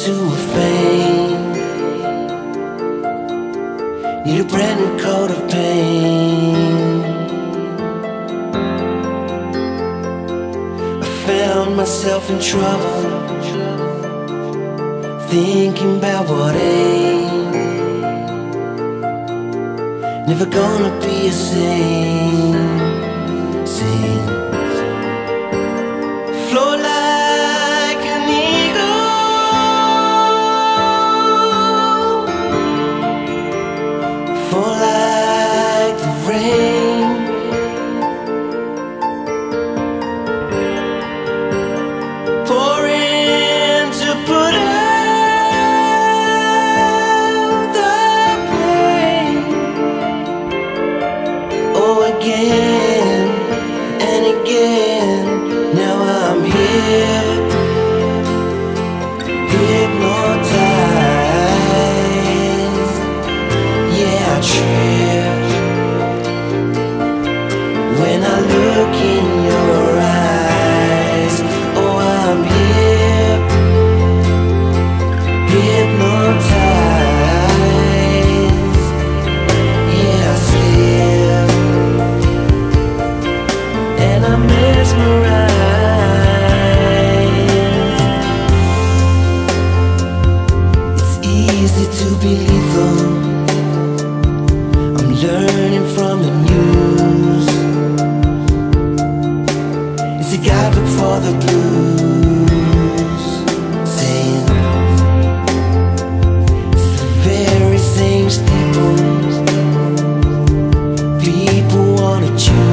into a fame. Need a brand new coat of paint. I found myself in trouble, thinking about what ain't. Never gonna be a saint. Fall like be lethal I'm learning from the news. It's a guidebook for the blues? Saying It's the very same steeple People wanna choose.